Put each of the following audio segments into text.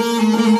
Música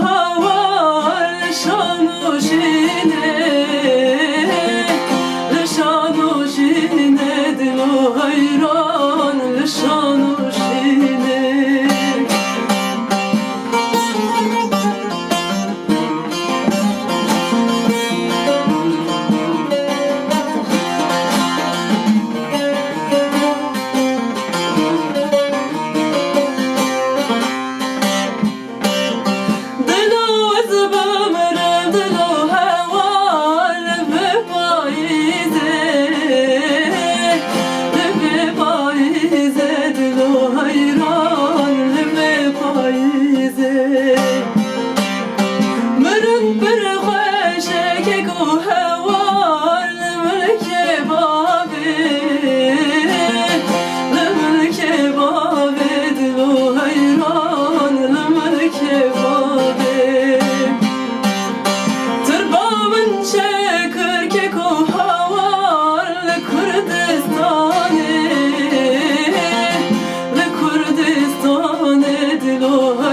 ke guhe vadim. Tırbamın çekir ke ko havar le Kurdistani le Kurdistani dilo